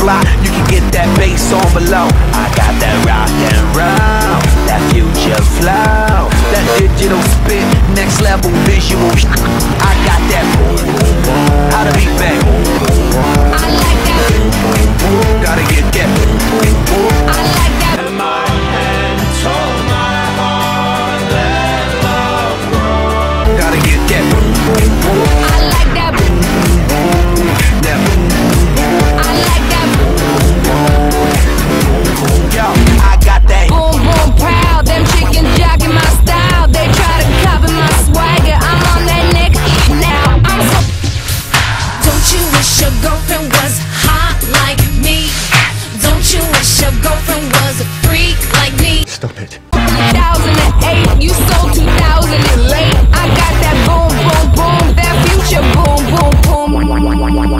You can get that bass on below. I got that rock and roll, that future flow, that digital spit, next level visual. I got that boom boom. girlfriend was hot like me? Don't you wish your girlfriend was a freak like me? Stop it. 2008, you sold 2000 and late. I got that boom, boom, boom, that future boom, boom, boom.